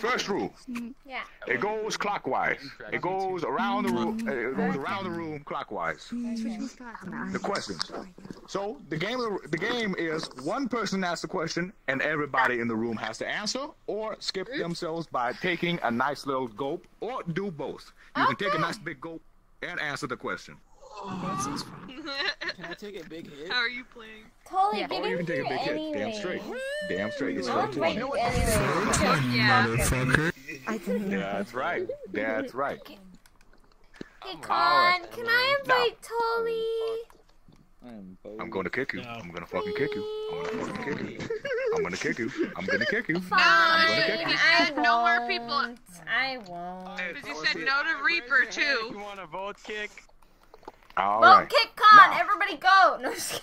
First rule. Yeah. It goes clockwise. It goes around the room. It goes around the room clockwise. The questions. So the game. The game is one person asks the question, and everybody in the room has to answer, or skip themselves by taking a nice little gulp, or do both. You can take a nice big gulp and answer the question. Can I take a big hit? How are you playing? Totally Or get you in can take a here big hit. Damn straight. Damn straight. It's I'll invite you 20. anyway. Yeah. Motherfucker. That's right. That's right. Hey, All Con, right. can I invite Tolly? I'm gonna kick you. I'm gonna fucking kick you. I'm gonna fucking kick you. I'm gonna kick you. I'm gonna kick you. Fine. I'm gonna kick you. I said no more people. I won't. Because you said no to Reaper too. You want a vote kick? All Well, right. kick Con. Now. Everybody go. No, just.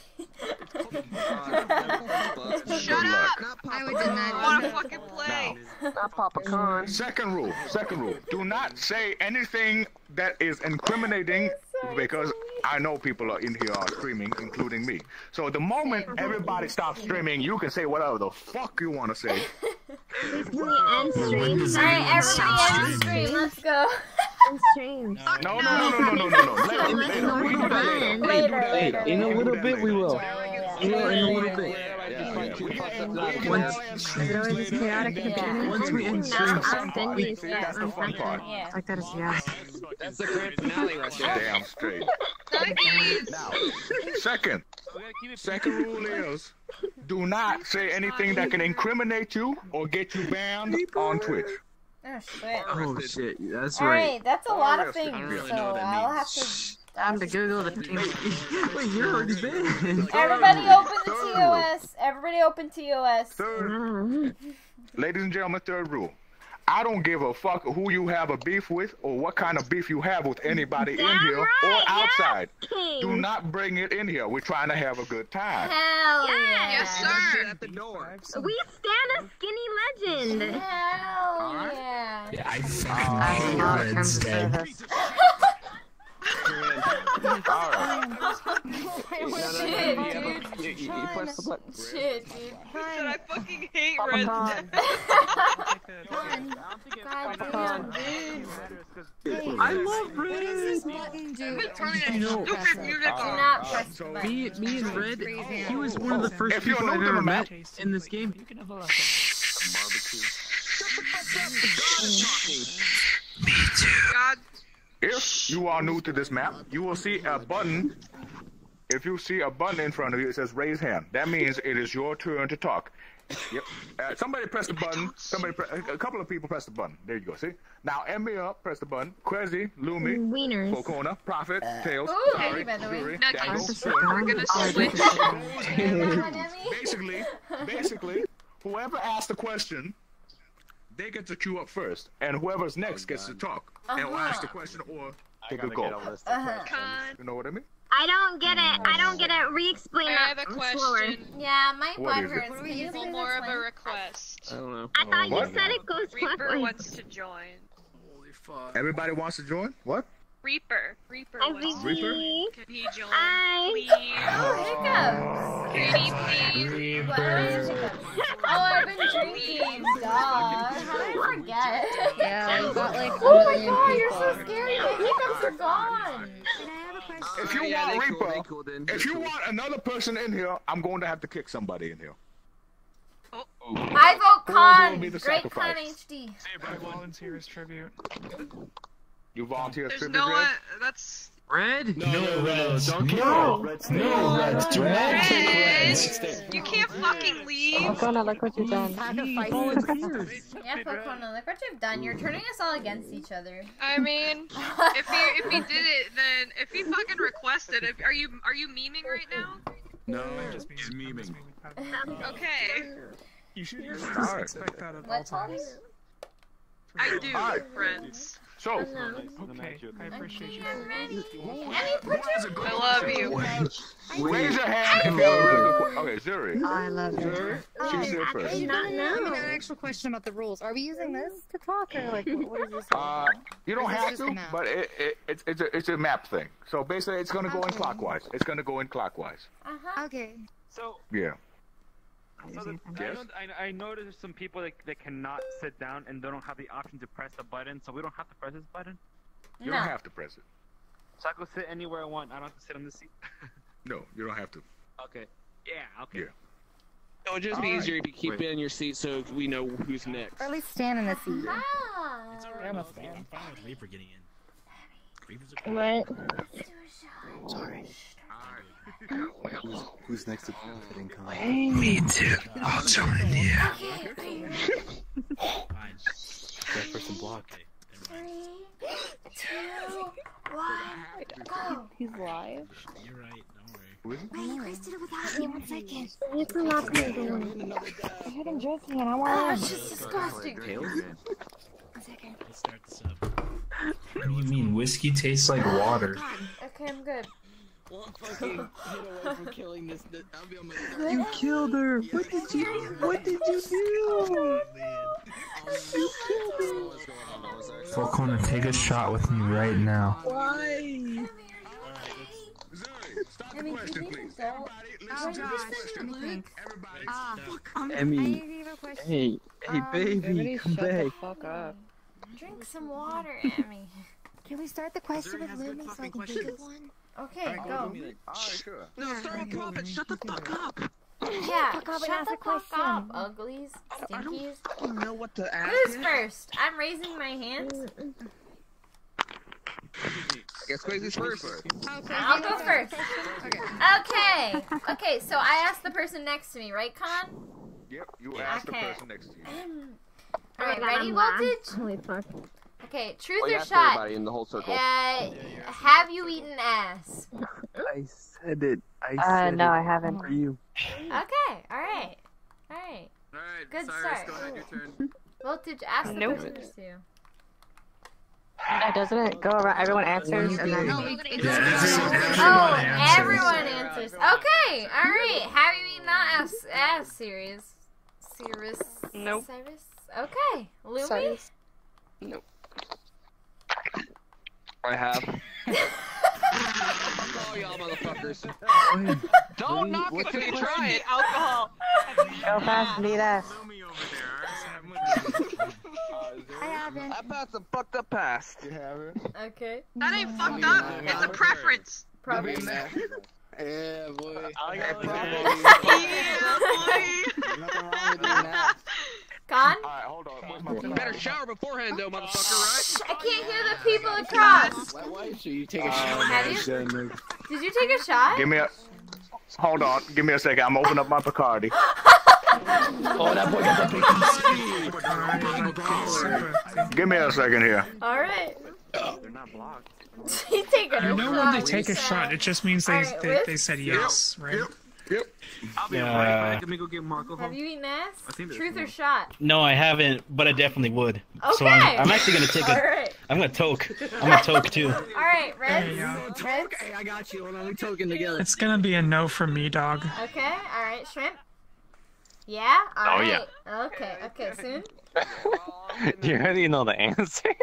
Shut up. I would I deny want to fucking play. Not Papa Con. Second rule. Second rule. Do not say anything that is incriminating because I know people are in here are streaming, including me. So the moment everybody stops streaming, you can say whatever the fuck you want to say. All right, everybody end the stream. Let's go. Streams. No, no, no, no, no, no, no, no. Later, later. We can do that later. Later, later. In a We can do little bit, we will. Yeah, You know, in a little bit. yeah, yeah. We can- we can Once- Is it streams always later, chaotic and then at the we beginning? can Once we do end That's streams, the fun then part. we start That's the on fun part. Yeah. Like that is yeah. That's the grand finale right there. Damn straight. Now, second, We gotta keep it second rule is do not say anything that can incriminate you or get you banned on Twitch. Ah, oh shit. Oh shit, that's All right. right, that's a lot of things. I don't really so know what that I'll have means. to. Time to Google the team. Wait, you're already banned. Everybody open the TOS. Everybody open TOS. Third, mm-hmm. ladies and gentlemen, third rule. I don't give a fuck who you have a beef with or what kind of beef you have with anybody in Damn here or right, yeah, outside. King. Do not bring it in here. We're trying to have a good time. Hell yeah. Yes, sir. At the door. We stand a skinny legend. Hell yeah. Yeah, I Uh, fucking I hate have a lot of terms of service. All right. Shit, dude. You, you, you press the button. Shit, dude. He said I fucking hate Red Dead. God damn, dude. I love What Red. does this button do? Quit turning every that time you stupid it? music Do not press the button. Me, me and Red, he was one of the first If people I've ever met in this game. God. If you are new to this map, you will see a button. If you see a button in front of you, it says raise hand. That means it is your turn to talk. Yep. Uh, somebody press the button. Somebody, pre- a couple of people press the button. There you go. See? Now, Emmy up, press the button. Kwehzy, Lumi, Wieners. Focona, Prophet, Tails, Ooh, Sorry, by the way. Zuri, Nuggies. Dango, Swim. We're gonna Oh, switch. Come on, Emmy. Basically, basically, whoever asks the question, they get to queue up first, and whoever's next gets to talk and will ask the question or take a gotta go. get a list of Uh-huh. You know what I mean? I don't get it. I don't get it. Re-explain that. I that have a slower. question. Yeah, my What butt is hurts. What are we you using More of a request. I don't know. I thought What? you said it goes Reaper clockwise. wants to join. Holy fuck. Everybody wants to join? What? Reaper. Reaper I wants to Reaper? see. Can he join? I- Please. Oh, hiccups. Oh, Pretty please. What are hiccups? Oh, I've been drinking. Duh. How did I forget? Yeah, we got like. Oh my god, you're so scary. My hiccups are gone. If you Oh, yeah, want they cool, Reaper, they cool then. if you cool. want another person in here, I'm going to have to kick somebody in here. I vote Who Con. will Great Con sacrifice? HD. I volunteer as tribute. You volunteer as There's tribute, no Red? one. That's. Red? No, Reds. don't No, kick no, Reds. Do not kick Reds. Red, you can't fucking leave. Con, I like what you've done. Sacrifices. Yeah, Pokona, look what you've done. You're turning us all against each other. I mean, if he if he did it, then if he fucking requested, if, are you are you memeing right now? No, I'm Just it's memeing. memeing. Okay, You should, you should Alright. expect that at all times. I do, friends. So, Okay, I appreciate you. I'm ready. who, Emmy, who put has a good I love you. Raise your hand if you have a really good question. Okay, Zuri. I love you. Zuri, she's here I first. did not I mean, know. an actual question about the rules. Are we using this to talk, or like, what, what is this? Uh, you don't Or is this have to, but it, it, it's it's a it's a map thing. So basically, it's gonna go in clockwise. It's gonna go in clockwise. Uh-huh. Okay. So, Yeah. So the, I, Yes? know, I, I know there's some people that, that cannot sit down and they don't have the option to press a button, so we don't have to press this button. You No. don't have to press it. So I go sit anywhere I want. I don't have to sit on the seat. No, you don't have to. Okay. Yeah. Okay. Yeah. It would just be Alright. easier if you keep it in your seat so we know who's next. Or at least stand in the seat. Ah. I almost stand. Reaper getting in. Reapers are What? Sorry. Who's, who's next to hitting Con? Me too. I'll join you. That person blocked. Three, two, one, go. He's live. You're right. Don't worry. Who is it? Wait, Chris did it without me. One second. It's not gonna do I heard him drinking and I want. Oh, it's just disgusting. One second. Let's start this up. What do you mean? Whiskey tastes like water. Okay, I'm good. One fucking hit away from killing this. this I'll be on my You killed her. What did you? What did you do? You killed her. Folk gonna take a shot with me right now. Why? Start I the mean, question, you please. think Everybody, so? listen to the question. did you say, Luke? Everybody, Ah, Emmy. Hey, hey, Um, baby, come back. fuck up. drink some water, Emmy. Can we start the question with Lumi so I can think of one? Okay, go. Alright, sure. No, start with Prophet. Shut the fuck up. Yeah, fuck up and shut ask the a fuck question. up, uglies, I don't stinkies. fucking know what to ask. Who's yet. first? I'm raising my hand. I guess Kwehzy's first. Okay, oh, I'll go first. Okay. Okay, so I asked the person next to me, right, Con? Yep, you asked the person next to you. Um, Alright, Oh ready, Voltage? Holy fuck. Okay, truth Oh, or shot? everybody in the whole circle. Uh, have you eaten ass? I said it. I Uh, said no, it I haven't. for you. Okay, alright. Alright. Alright, Good Cyrus, start. go ahead, your turn. Voltage, ask the Nope. person next to you. Uh, doesn't it go around? Everyone answers and then. Oh, everyone answers. Okay, alright. Have you eaten ass? Ass series. Cyrus. Nope. Cyrus? Okay. Lumi? Cyrus. I have. Fuck all y'all motherfuckers. Don't knock it till you try it. Alcohol. Go fast and eat ass. I haven't. I've had some fucked up past. You have it? Okay. That ain't mm. fucked up. It's a preference. Probably. Yeah, boy. I got Yeah, boy. Gone? Alright, hold on. Where's my You better shower beforehand, though, motherfucker, right? I can't hear the people across. Why, why should you take a Uh, shower? Have you? Did you take a shot? Give me a. Hold on. Give me a second. I'm opening up my Bacardi. Oh, that boy got the big Give me a second here. Alright. They're not blocked. He's taking You know shot. when they take a shot, it just means they Alright, they, they said yes, right? I'll be Yeah. alright. Let me go get Marco Have you eaten ass? I think Truth or shot? No, I haven't, but I definitely would. So Okay. I'm, I'm actually gonna take a. Alright. I'm gonna toke. I'm gonna toke too. Alright, Red. There you go. Reds. Hey, I got you. Hold on, we talking together. It's gonna be a no from me, dog. Okay, alright, Shrimp. Yeah? Alright. yeah. Okay, okay, soon? you already know the answer.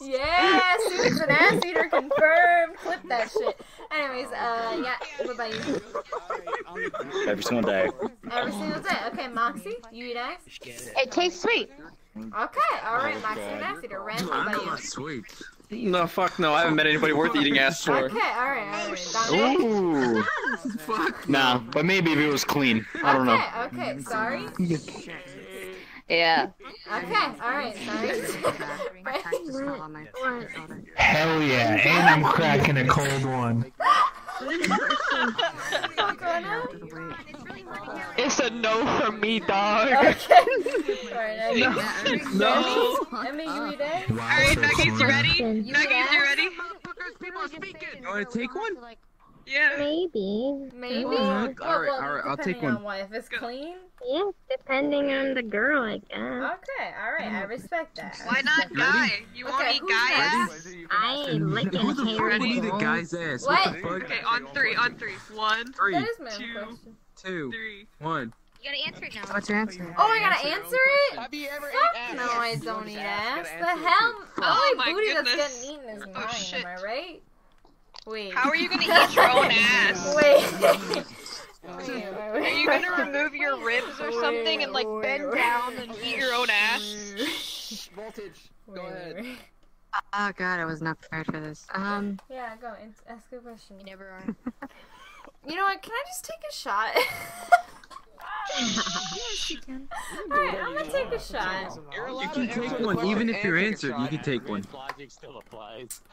Yeah, Soon's an ass eater confirmed. Clip that shit. Anyways, uh, yeah, what about you? Every single day. Every single day. Okay, Moxie, you eat ass? It tastes sweet. Okay, alright, Moxie, an ass eater. Ren, what about you? sweet. No, fuck no. I haven't met anybody worth eating ass for. Okay, alright, alright. Dominic? Ooh. Fuck. Nah, but maybe if it was clean. I don't know. Okay, okay, sorry. Yeah. Okay, alright, sorry. Hell yeah, and I'm cracking a cold one. What's going on? It's a no from me, dog. Okay. Alright, No. Emmy, you eat ass? Wow, Alright, so Nuggies, you corny. ready? You eat Nuggies, you ass? ready? You want to take one? Yeah. Maybe. Maybe. Fuck. Well, All right, all right. I'll take one. on what. If it's clean. Yeah, depending on the girl, I guess. Okay, alright, I respect that. Why not guy? You won't eat who's guy next? ass? I ain't licking Who the fuck would eat a guy's ass? What? What the fuck? Okay, on three, on three. One, Three, That is my own Two. two, one. You gotta answer it now. What's your answer? Oh, I gotta answer it? Have you ever Fuck ate no, ass? I don't eat just ass. The gotta hell? Oh only my booty that's goodness. getting eaten is Oh, mine, shit. am I right? Wait. How are you gonna eat your own ass? Wait. Are you gonna remove your ribs or something and like bend down and eat your own ass? Voltage. Go ahead. Oh god, I was not prepared for this. Um, Yeah, go and ask a question. You never are. You know what? Can I just take a shot? yes, you can. Alright, I'm gonna take a shot. You're You allowed can take one, even if you're answered. You can take one. Logic still applies.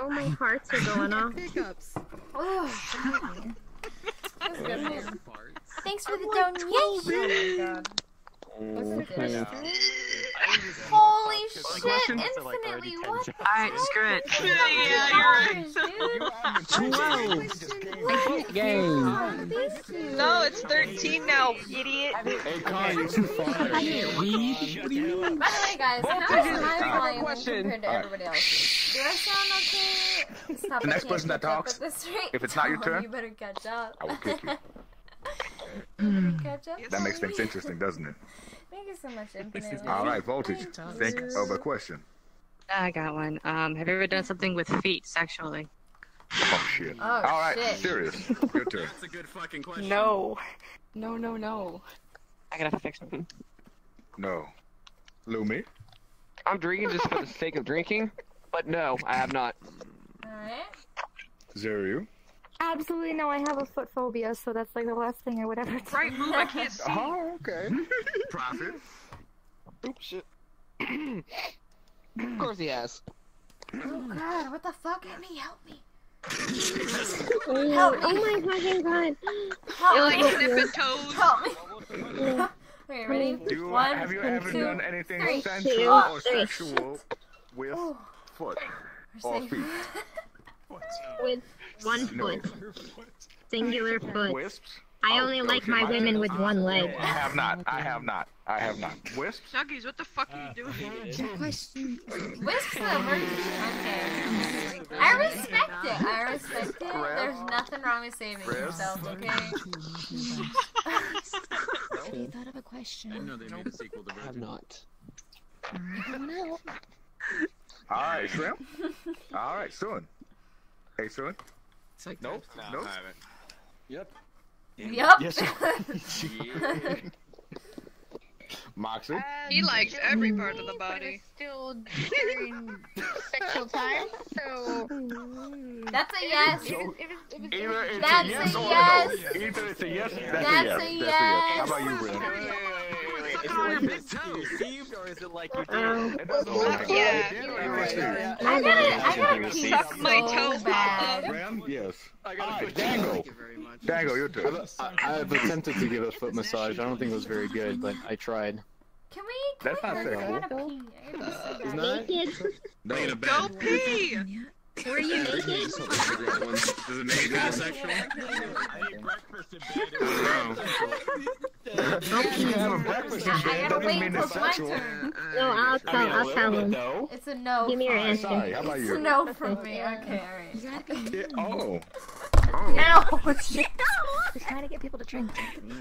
Oh, my hearts are going off. Hiccups. That's oh. good, man. Parts. Thanks for the donation. Oh my god. Okay. Holy Like, shit! Questions are, like, already Infinitely, ten what? alright, screw it. yeah, you're right. Twelve. Game. No, it's 13 now, idiot. Hey, Con, you're too far. By the way, guys, how is my volume compared to Alright. everybody else's? Do I sound okay? Stop, The next person that talks, at this rate. if it's not your turn, you better catch up. I will kick you. You better catch up. That makes things interesting, doesn't it? Thank you so much, Infinite. All right, Voltage. Think of a question. I got one. Um, have you ever done something with feet sexually? Oh shit. Oh, All right, shit. serious. Your turn. That's a good fucking question. No. No, no, no. I gotta fix something. No. Lumi. I'm drinking just for the sake of drinking, but no, I have not. Alright. Zero. Absolutely no, I have a foot phobia, so that's like the last thing I would ever do. Right move, I can't see. Oh, okay. Prophet. Oops, shit. of course he has. Oh god, what the fuck? Help me, help me. Oh, oh my fucking god. Help Like me. sniffing toes. Help me. Okay, ready? Do One, have you ever two, done anything three. sensual Two, or three. sexual with Oh, foot we're or safe. feet? With one No. foot. Singular foot. Wisps? I Oh, only like okay, my my women with one leg. I have not. I have not. I have not. Wisps? Nuggies, what the fuck are you ah, doing? Question. Wisps are working. Okay. I respect it. I respect it. There's nothing wrong with saving Rest. yourself, okay? Have You thought of a question. I know they made a sequel to I have not. All right, Shrimp. All right, soon. Hey, soon. It's like Nope. No, Nope. I haven't. Yep. Yup. Yeah. Moxie. He likes every part of the body. Still during sexual time, so. That's a yes. Either it's That's a yes or no. Either it's a yes. That's, That's a yes. That's a yes. yes. How about you, Ren? Is it like you received or is it like you did? It doesn't matter. Yeah. You did or you received. I gotta, I gotta Suck my toe, so bad. Yes. I gotta right, put Dango. You very much. Dango, your turn. I, I've attempted to give a foot massage. I don't think it was very good, but I tried. Can we? Can That's we not fair. I pee. I gotta pee so Isn't that? Naked. No. Laying in bed. Go pee! Were you naked? Does it make it sexual? You can have a breakfast in I bed. gotta Doesn't wait mean until it's it's my sexual. turn. No, I'll tell. I'll tell him. No. It's a no. Give me your answer. Sorry. How about It's a no from me. Okay, alright. Yeah, Oh. Ow! Shit. Just trying to get people to drink.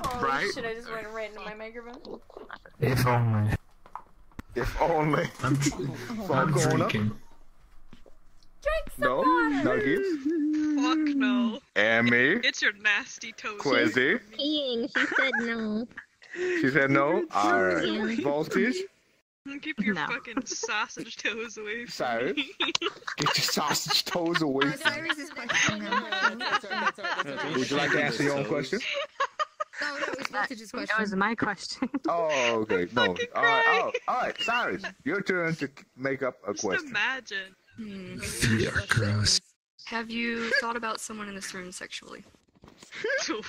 Holy Right? shit, I just went right into my microphone. If only. If only. I'm, Fall I'm corner. drinking. Drink some No. water. Nuggies. Fuck no. Amy. It's your nasty toes. Kwehzy. Peeing. She said no. She said no. All right. Voltage. Keep your No. fucking sausage toes away from Cyrus. me. Get your sausage toes away. from Cyrus's question. Would you like to answer your own question? No, that was Voltage's That was my question. Oh, okay. No. All fucking right. cry. Oh, all right. Oh, Cyrus, your turn to make up a Just question. imagine. Hmm. Feet are gross. Have you thought about someone in this room sexually? Oh,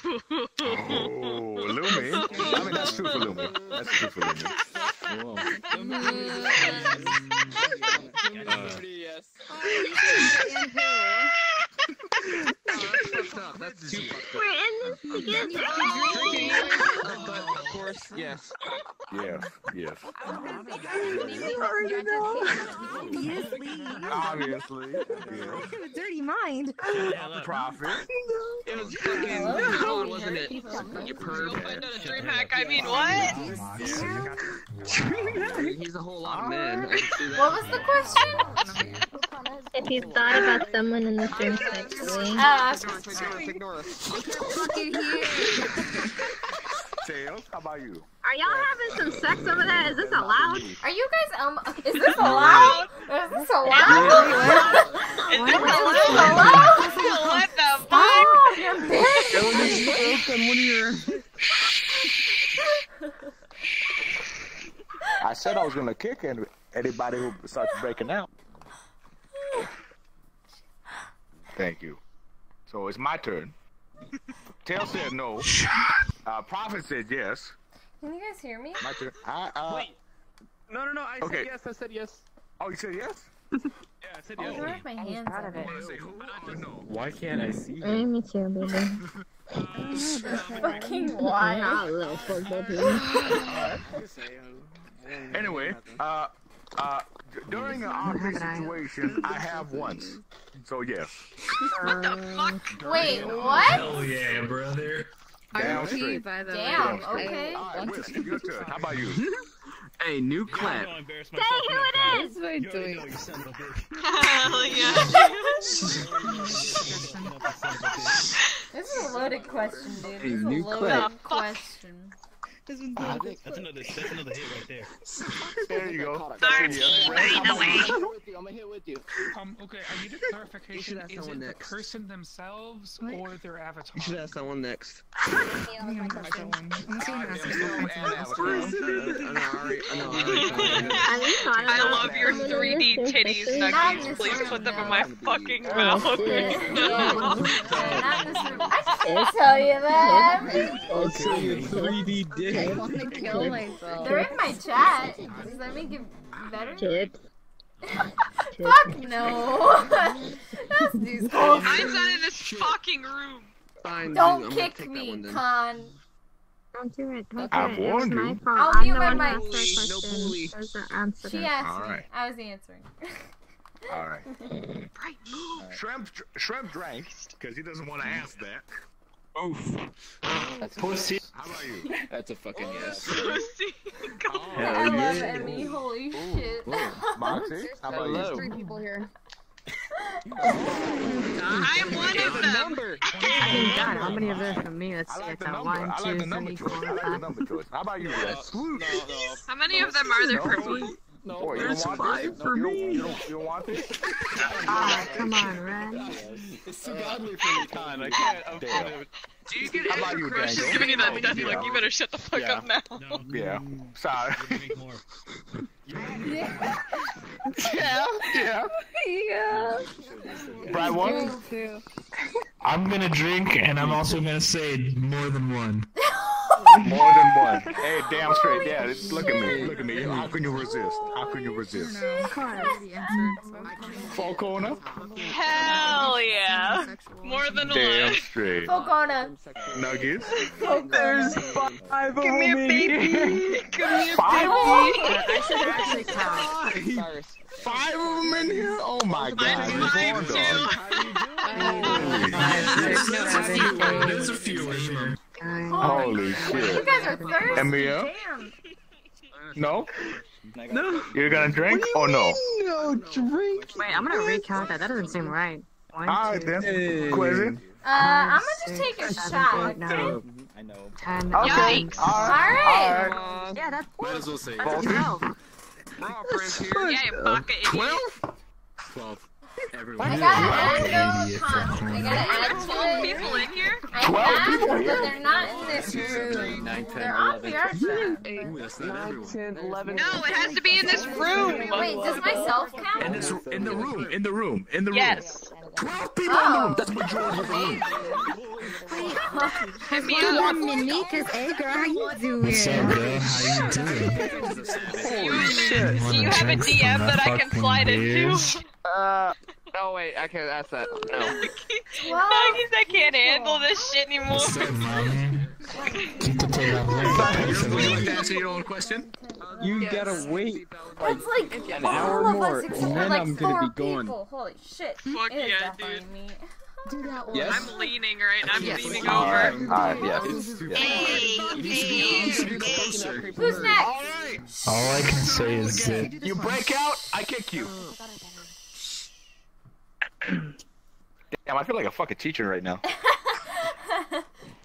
Lumi. I mean, that's true for Lumi. That's true for Lumi. yes. Fucked up. That's too fucked up. We're in this together. But of course, yes. Yes. Yes. You already know. Obviously. Obviously. Yes. have a dirty mind. Prophet. It was fucking Colin, wasn't it? You perv. I done a dream hack. I mean, oh, what? He's a whole lot of men. I can see that. What was the question? If you thought about someone in the room sexually. Oh, I Ignore us. Tails, how about you? Are y'all having some sex over there? Is this allowed? Are you guys um? Is this allowed? Is this allowed? Is Is this this allowed? allowed? What the Stop! fuck? You're embarrassing me. Open one of your. I said I was gonna kick any- anybody who starts breaking out. Thank you. So it's my turn. Tail said no. Uh, Prophet said yes. Can you guys hear me? My turn. I, uh, Wait. No, no, no. I Okay. said yes. I said yes. Oh, you said yes? Yeah, I said I yes. wonder if my hands proud are of it. Wanna say who or no? Why can't I see you? Me too, baby. fucking why? Not a little football. Anyway, uh, uh, d- during an awkward situation, I have once. So yes. What the fuck? Wait, what? Hell yeah, brother. Down straight. by the Damn. Down straight. Okay. All right, Whisk, your turn. How about you? Hey, new clap. Say who it is! What am I doing? Hell yeah. This is a loaded question, dude. Hey, This is a new loaded clip. question. That's another, that's another hit right there. There you go. Alright, That's a yes. by the way. I'm gonna hit with you. Um, okay, I need a clarification. Is someone it the person themselves or their avatar? You should ask someone next. I'm gonna ask that one. Let's see what happens. I love your 3D titties, Nuggies. Please put them in my fucking mouth. Not in this room. I can't tell you that. I'll show you 3D dick. I want to kill myself. They're in my chat. Does that make it better? Chips. Fuck no. That's these I'm not in this fucking room. Fine, Don't I'm kick me, one then. Con. Don't do it. Don't do I it. It was warned my you. fault. I'll I'm the my one mic. who asked No bully. There's the answer. She asked All me. I was answering. All right. Right. Shrimp, shrimp drank because he doesn't want to hmm. ask that. Oof. That's Pussy. How about you? That's a fucking yes. Pussy. I love Emmy. Holy shit. Moxie, how about you? Hello. Three people here. I'm one of them. I mean, God, how many of those from me? Let's see. like It's the a number. one, I like two, the number choice. I like the number choice. How about you, Wes? No, no. How many of them are there for me? No, Or you There's don't want five this? for you don't, me. You don't, you don't want this? Ah, come on, Ren. It's too godly for me, Con. I can't. I'm Damn. gonna. Do you get How about you, She's Django? giving you that death Yeah. look. You better shut the fuck Yeah. up now. No. Yeah. Sorry. Make more. yeah, yeah. Yeah. Brad, one? I'm gonna drink, and I'm also gonna say more than one. More than one. Hey, damn straight. Yeah, it's- look at me. Look at me. How can you resist? How can you resist? Full corner? Hell yeah. More than Damn one. straight. Focona. Nuggets? There's five Come here, baby. Come here, Five? baby. I should actually count. Five of them in here? Oh my god. I'm five born too. dog. There's There's a few in here. Nine. Holy shit. You guys are thirsty. Emil? Damn. No? No. You're gonna drink or no? No drink. Wait, I'm gonna recount that. That doesn't seem right. One, Alright then. Hey. Kwehzy? Uh, I'm gonna just take a shot. eight, nine, I know. ten, Okay. eleven. Alright. Alright. Yeah, that's Might as well say that's Both? twelve. We're all friends here. Yeah, you baka idiot. Twelve? 12. Everyone. I gotta add those cons. I gotta add Twelve people in here? Twelve people but here? they're not in this room. 9, 10, They're on 11. the art chat. Ooh, that's not everyone. 10, 11. No, it has to be in this room. Wait, does myself count? In count? this, in the room, in the room, in the room. Yes. Twelve people in the room. That's majority of the room. Hit me You up. want cause hey girl, how you doing? What's up, girl? How you doing? Do you, do you have a DM that I can slide into? Uh, oh wait, I can't ask that. No. Well, I can't handle this shit anymore. What's up, mommy? Keep the tape off Would you to answer your own question? You gotta wait. that's like An hour more, us and then like I'm gonna be gone. people. Holy shit. Fuck It is yeah, definitely dude. me. Do that one. Yes. I'm leaning right I'm Yes. leaning Alright, over. alright, yeah. Hey, hey. Who's next? Alright. All I can say is that You break out, I kick you. Damn, I feel like a fucking teacher right now.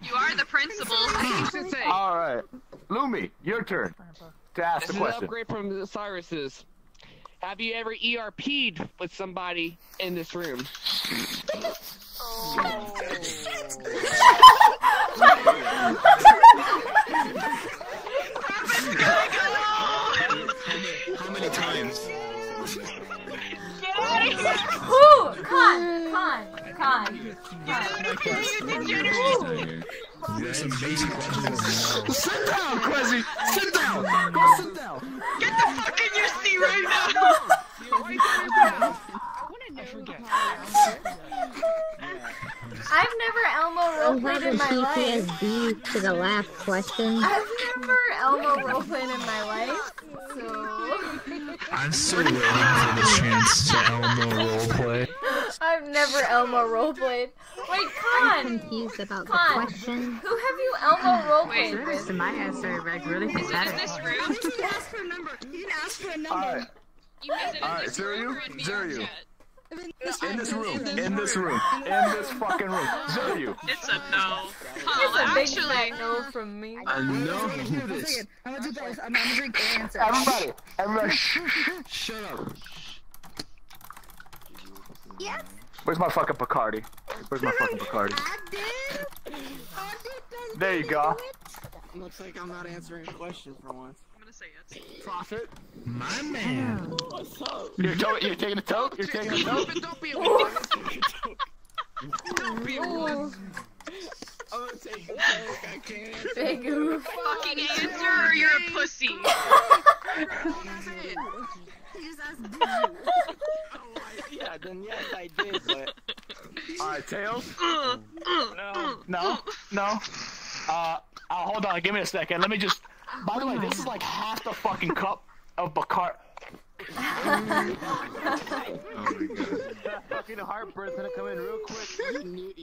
You are the principal. All right, Lumi, your turn to ask This the is an question. upgrade from the Cyrus's. Have you ever ERP'd with somebody in this room? Oh. How Woo! Con! Con! Con! There's some basic questions. Sit down, Kwehzy. Sit down. Go sit down. Get the fuck in your seat right now. I've never Elmo I'm roleplayed in my life. PTSD to the last question. I've never Elmo roleplayed in my life, so I'm still waiting for the chance to Elmo roleplay. I've never Elmo roleplayed. Wait, I'm Con! confused about the Con! question. Who have you Elmo roleplayed Wait. with? my answer, like, really Is it in this room? You asked for a number. You didn't ask for a number. All right, You meant it in all right, this room Zuru, or in VR Zuru. chat? In this room, in this room, in this fucking room. Zuru. It's a no. It's a actually, fat no from me. I know One second. I'm gonna do both. I'm gonna drink and answer. Everybody, everybody. Shut up. Yes, Where's my fucking Bacardi? Where's my fucking Bacardi? I did. I did. There you go. Looks like I'm not answering a question for once. I'm gonna say yes. Prophet. My man. What's up? You're, to- you're taking a toke? You're taking a toke? Don't be a woman. Don't be a Ooh, woman. Oh. I'm gonna take the joke. I can't answer. big. Fucking answer or you're a pussy. He just asked, did you? Yeah, then yes, I did, but All right, Tails. Ugh, ugh, No, no, no. Uh, uh, hold on. Give me a second. Let me just. By the way, this is like half the fucking cup of Bacar. Oh my god. That fucking heartburn's gonna come in real quick. you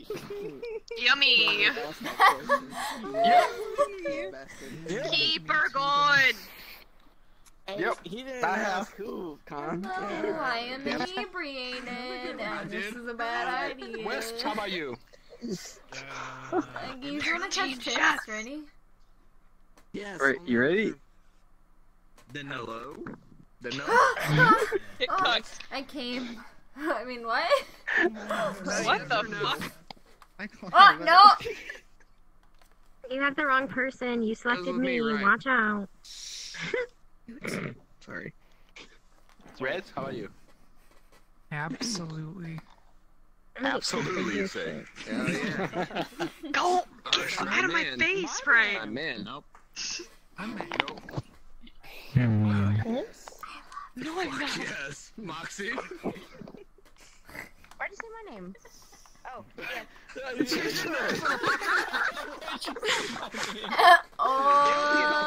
Yummy. That's my question. Yep. Bastard. Keep her going. Hey, Yep, He didn't I ask who, Con. No, I am inebriated, and this is a bad idea. West, how about you? Uh, you wanna catch tips? Ready? Yes. Alright, you ready? Then hello. Then no. It Oh. I came. I mean, what? What the fuck? Oh no! You have the wrong person. You selected me, me. right? Watch out. Sorry. Reds, how are you? Absolutely. Absolutely, you say. Hell yeah. Go out of my man. face, Frank. I'm in. Nope. I'm Hmm. No, I'm not. Yes, Moxie. Why'd you say my name? Oh, oh.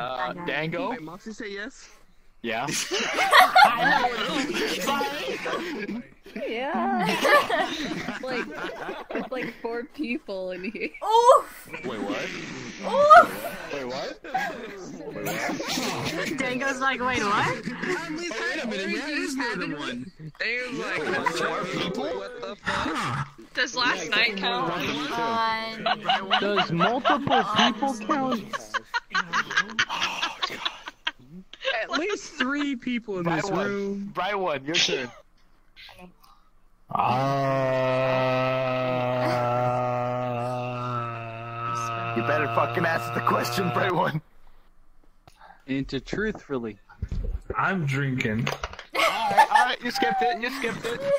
Uh, Dango. Wait, Moxie say yes? Yeah. Yeah. it's like it's like four people in here. Oof! Wait, what? Oof! Wait, what? Dango's like, wait, what? wait a minute, yeah, it is more than one. They was like, Four people? what the fuck? Does last night count? Does multiple people count? At least three people in Bright this one. room. Bright one, your turn. Uh, You better fucking answer the question, Bright one. Into truthfully. I'm drinking. Alright, alright, you skipped it, you skipped it.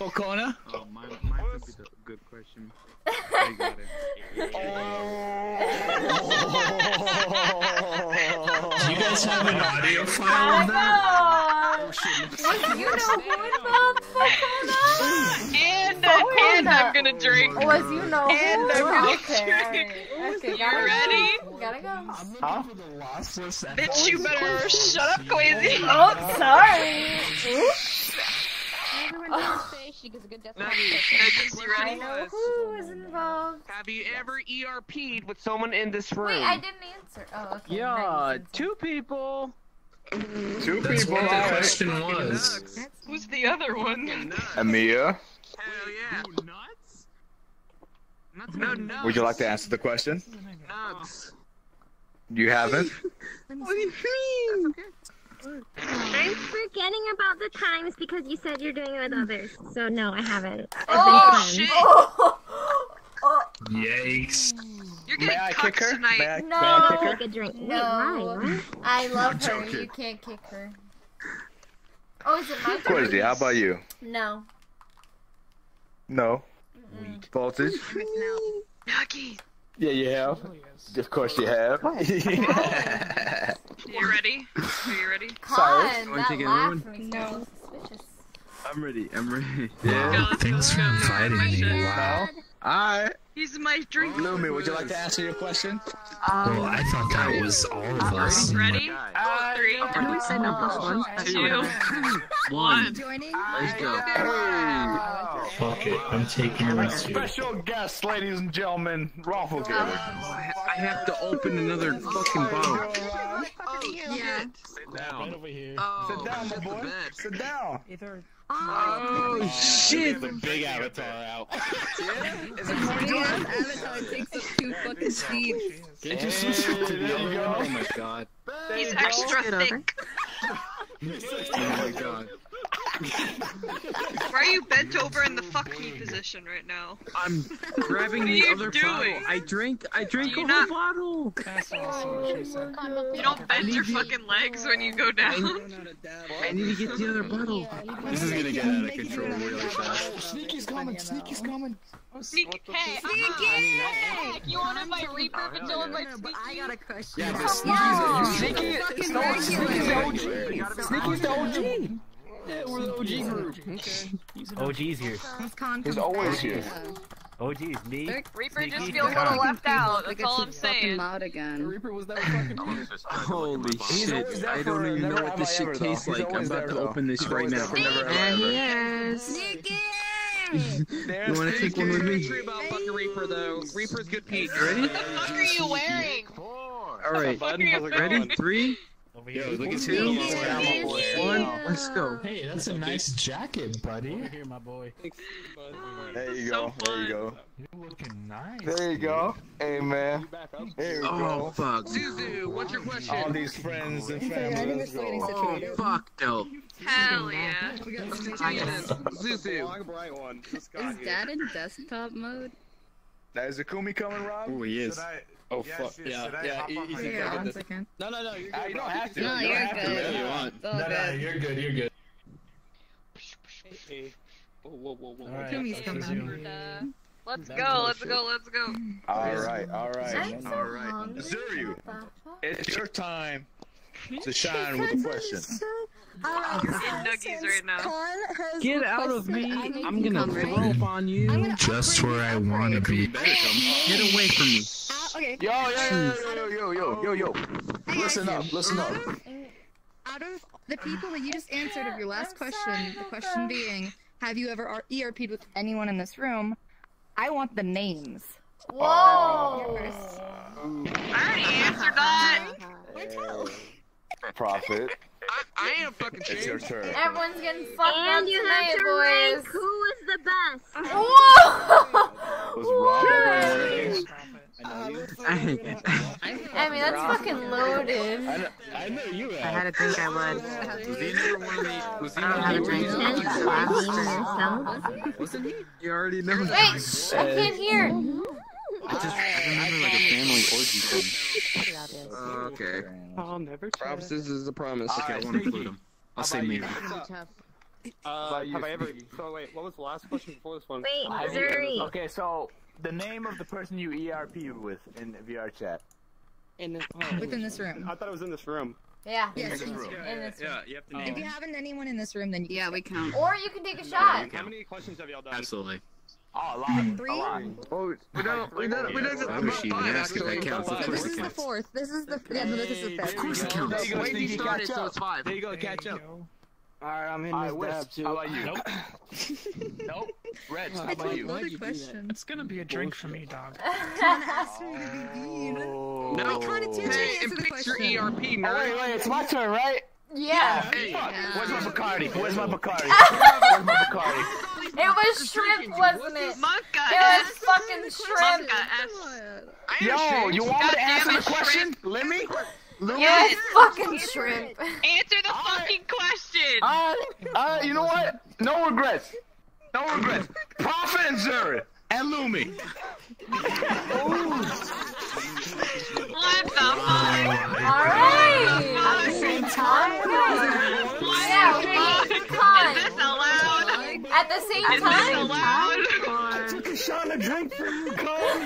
Okona? Oh, mine, mine could be the good question. I got it. Do you guys have an audio file of that? you know who involved Fokona? And, uh, and I'm gonna drink. Was you know And who? I'm gonna okay, drink. alright. Okay, You gotta ready? Go. Gotta go. Huh? Bitch, you better shut up, Kwehzy. Oh, sorry. Oops. Everyone does say she gives a good death. I I know who was involved. Have you ever ERP'd with someone in this room? Wait, I didn't answer. Oh, okay. Yeah, two people. Two That's people. what the alright. question was. Who's the other one? Amia, Hell yeah. Nuts? No, no. would you like to answer the question? Nuts. You haven't. What do you mean? I'm forgetting about the times because you said you're doing it with others. So no, I haven't. I've Oh, been shit. Oh, oh, Yikes. You're May I kick her? tonight. May I, No. may I kick her? Take a drink. Wait, No. why? What? I love her. joking. You can't kick her. Oh, is it my turn? Kwehzy, how about you? No. No. Voltage? Nuggy. Yeah, you have. Of course you have. Oh. Oh. Are you ready? Are you ready? Con, Wanna that take laugh another makes me so suspicious. I'm ready. I'm ready. Wow, thanks for inviting me. Wow. Alright. He's my drink. Lumi, would you like to answer your question? Well, I thought that was all of us. Ready? Uh, Three, Did we say no plus one? two, one. Joining? Let's go. Fuck it, I'm taking my two. Special guest, ladies and gentlemen, Raffle Gator. I have to open another fucking bottle. Yeah. Sit down. over here. Oh, Sit down, my boy. Sit down. Either Oh shit! The big avatar out. Yeah, Avatar takes up two fucking seats. Can't you switch it to the There you go. Oh my god. He's extra thick. Oh my god. Why are you bent over in the fuck me position right now? I'm grabbing the other doing? bottle. I drink. I drink a you whole not- bottle. that's awesome. what she said. You don't bend your fucking legs when you go down. I need to get the other bottle. Oh, this is gonna get out of control really fast. Sneaky's coming. Sneaky's coming. Sneak. Hey, Sneaky! You wanted my Reaper, but you want my But I got a question. Yeah, but Sneaky's a Fucking Sneaky's the regular. OG. Sneaky's the OG. Yeah, we're the OG group. OG's here. Once He's always back. here. OG's me. Reaper just feels a little left out. Like That's all it's I'm fucking saying. loud again. Reaper was that fucking Holy shit. I don't even know what this shit tastes like. I'm about to open this right now. there for never have I ever. Sneaky! You wanna take one with me? True about fucking Reaper though. Reaper's good Pete. Ready? What the fuck are you wearing? Alright. What the fuck are you Ready? Three, Over Yo, look at Two. two, one, let's go. Hey, that's a nice jacket, buddy. Over here, my boy. There you So go. There you go. You're looking nice. There you go. Hey man. There you Oh fuck. Zuzu, what's your question? All these friends and family. Let's go. Oh fuck no. Hell yeah. We got some Zuzu. Is Dad in desktop mode? Now, is Akumi coming, Rob? Oh, he is. Should I- Oh Yes, fuck. yes, Yeah, should I yeah. hop on easy. Yeah, Get one this. second. No, no, no. You're Ah, you don't have to. No, you don't you're have to, good. You want. No, no, good. no, you're good, you're good. Whoa, whoa, whoa, whoa. Alright, Kumi's coming. Uh, Let's go, let's go, let's go. All right, all right, I'm so all right. hungry. Zuru, it's your time to shine with a question. Alright, nuggies right now. Con has Get out of me. I'm gonna Come throw ready? up on you. Just where I want to be. Get away from me. Uh, okay. Yo, yo, yo, yo, yo, yo, yo, yo. Listen up, listen up. Out of, the people that you just answered of your last question, the question being, have you ever ERP'd with anyone in this room? I want the names. Whoa! First. I already answered that. Prophet, I, I am fucking it's your turn. Everyone's getting fucked up And you have tonight, to rank boys. who is the best. Whoa! Was Rob ever one of these? I mean, that's fucking loaded. I know, I know you I had to think I would. Was he one of the? Was he I don't have a drink. Tend to last for. Wasn't he? You already know. Wait, shh, I can't hear. I just I remember like a family orgy thing. Okay. I'll never Promises is a promise. All Okay, I right, won't include him. I'll say me. Uh, have I ever? So wait, what was the last question before this one? Wait, Have Zuri. Okay, so the name of the person you ERP with in VRChat. In this, Within this room. I thought it was in this room. Yeah. Yes. In this Yeah, you have to If you haven't anyone in this room, then you Yeah, we count. Or you can take a shot. How many questions have y'all done? Absolutely. Oh, a lot. Three? A lot. Oh, we don't, we don't, we don't. I wish you even Five, if that actually. counts. Of this it is the fourth. This is the yeah. No, this is the Of course it There counts. you go, Wait, he Sneaky, started, catch so it's five. There you go, catch up. Alright, I'm in Alright, this Wiz, dab too. how about you? Nope. nope. Reds, how about you? Another question. It's gonna be a drink for me, dog. Oh. No. Hey, and fix your ERP, Oh, wait, wait, it's my turn, right? Yeah. Hey, fuck. Where's my Bacardi? Where's my Bacardi? Where's my Bacardi? It was shrimp, wasn't it? Monka It was fucking shrimp. Monka Yo, you want me to answer the question? Let me? Let me? It was fucking shrimp. Answer the fucking question. Alright, alright, you know what? No regrets. No regrets. Prophet and Zuri and Lumi. What the fuck? Alright. At the time? Yeah, we con. Is this allowed? At the same Is time? Is this time? allowed? I took a shot of drink for you, Cole.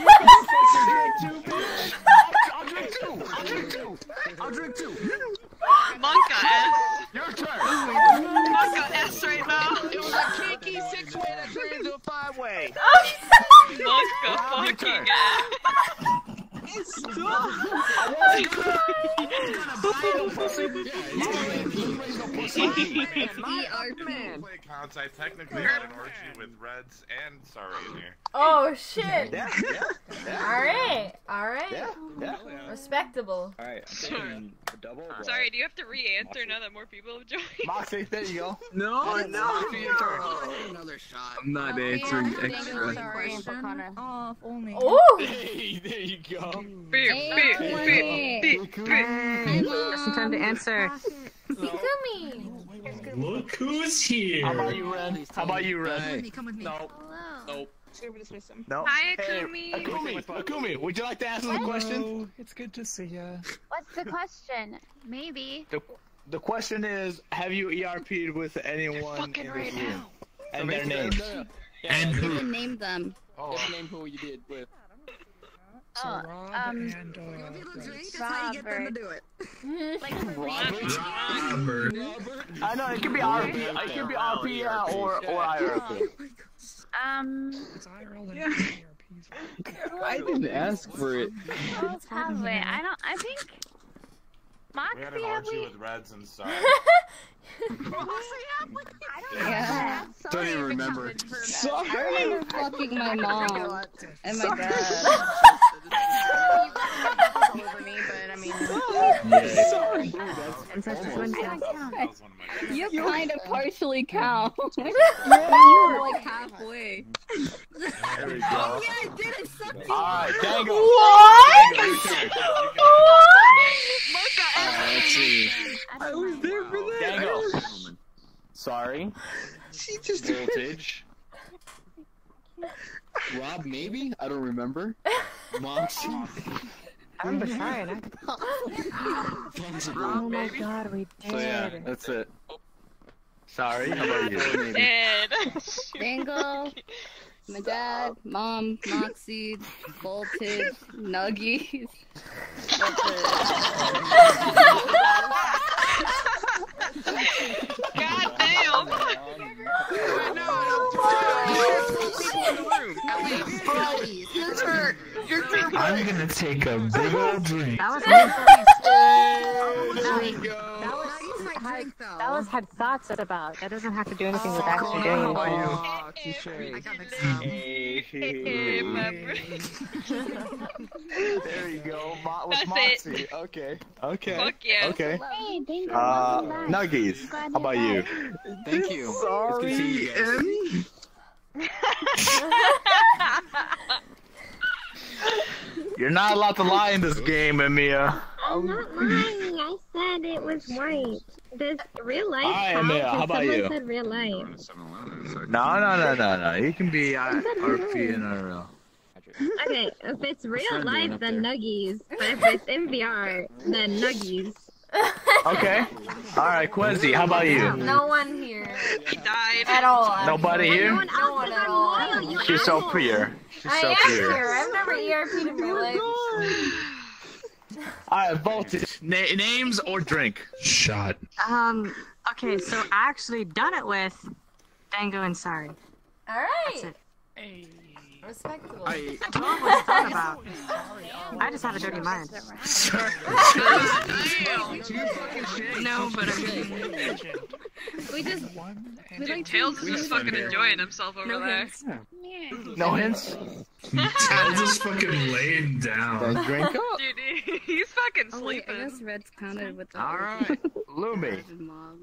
You drink too, bitch. I'll drink two. I'll drink two. I'll drink two. Monka S. Your turn. Monka S right now. It was a kinky six way that turned into a five way. Monka fucking S. counts. I technically had an orgy with Reds and Sorry in here. Oh shit. Yeah, yeah, yeah. Alright. Alright. Yeah, yeah. Respectable. Alright, a double. but- Sorry, do you have to re-answer now that more people have joined? Moxie, there you go. No, no, no. Another shot. I'm not oh, answering extra. Sorry, Oh, if only. Oh. Hey, there you go. Beep, beep, beep, beep, beep. Some time to answer. Pikumi. Look who's here. How about you, Ren? How about you, Ren? Come with me, come with Nope. No. Hi, Akumi. Hey, Akumi, Akumi, would you like to ask answer the question? It's good to see ya. What's the question? Maybe. The, the question is, have you ERP'd with anyone in this room? And their names. And You who? can name them. Oh. name who you did with. So Oh, Rob um, and uh, That's how you get them to do it. Robert. I know, it could be RP, it could be RP uh, or, or IRP. Um, it's IRL and ERPs. I didn't ask for it. who else have we? I don't. I think. We had an Moxie, have we? with Reds and Sorry. Yeah. Don't even remember. I remember fucking my mom and my dad. all over me, I mean. Sorry. Ancestors win. That was one of my You kind of partially count. you were like halfway. There we go. Yeah, I did. I sucked you. Alright, Dango. What? Uh, let's see. I was there for Dango. Sorry. She just Voltage. Rob, maybe? I don't remember. Moxie. I'm beside. Oh my god, we did. So yeah, that's it. Sorry, how about you? Ed. Dangle, my dad, mom, Moxie, Voltage, Nuggies. God damn. I'm gonna take a big old drink. That was That was drink, though. that was had thoughts about. That doesn't have to do anything with actually doing How anything. about you? I got mixed up. There you go. Mo- with That's it. Okay. Okay. Fuck yeah. Okay. Hey, thank you. Uh, Nuggies. How about you? Thank you. It's good to see you guys. You're not allowed to lie in this game, Emiya. I'm not lying. I said it was white. This real life Alright, count? Emil, how 'Cause about someone you? said real life. No, no, no, no, no. You can be uh, RP and RL. Okay, if it's real life, up then there? Nuggies. But if it's in VR, then Nuggies. Okay. Alright, Quincy, how about you? No one here He died. at all. Nobody No here? one No one at all. loyal, you She's so asshole. pure. She's I so am pure. here. I've never ERP'd in my life. Alright, voltage. Na- names or drink? Shot. Um. Okay, so I actually done it with Dango and Sorry. Alright. That's it. Hey. Respectable. I What was thought about? I just have a dirty mind. No, but I mean, We just. We dude, like Tails is just fucking enjoying himself over No there. hints. No hints? Tails is fucking laying down. Then drink up. Dude, he's fucking Oh, wait, I sleeping. guess Red's counted with the. Alright. Lumi. Mob.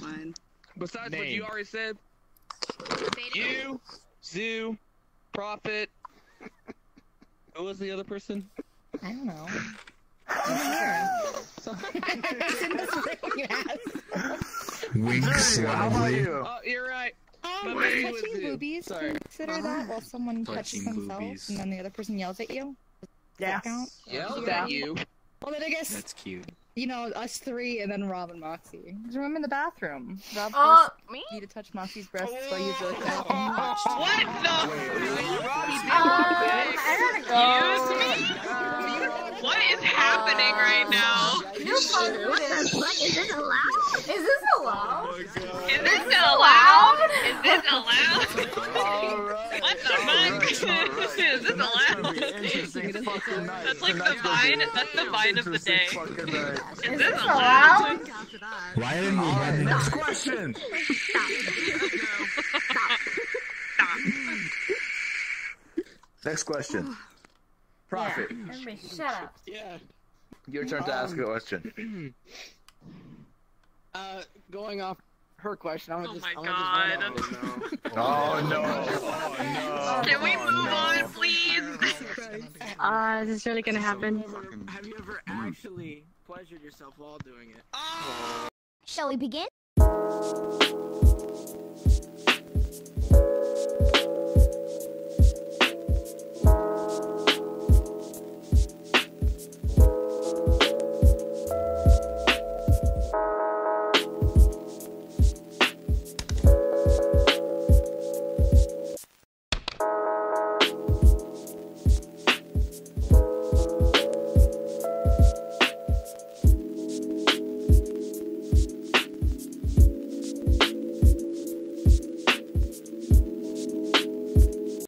Fine. Besides what you already said, you, Zoo, Prophet. Who was the other person? I don't know. Winks How about loudly. you? Oh, you're right. Um, My baby was touching you. boobies, Sorry. you consider that while someone touches Touching themselves boobies. and then the other person yells at you? Does that count? Yelled Yeah. at you. Well, then I guess, That's cute. You know, us three and then Rob and Moxie. Because remember in the bathroom, Rob Uh, forced me to touch Moxie's breasts while you really fast and he. What the? Um, I gotta go. What is happening right now? You fucking What the? Is this allowed? Is this allowed? Is this allowed? Is this allowed? What the fuck? Is this allowed? Interesting fucking night. That's like the vine. That's the vine of the day. Fucking. Is this allowed? Why didn't we run Next question. Stop. Stop. Stop. Next question. Prophet. Everybody shut up. Yeah. Your turn to ask a question. Uh, going off her question, I'm Oh gonna just. my I'm god. gonna just. Oh no! Oh no! Can we move on, please? Uh, is this really gonna happen? Have you ever actually pleasured yourself while doing it? Shall we begin?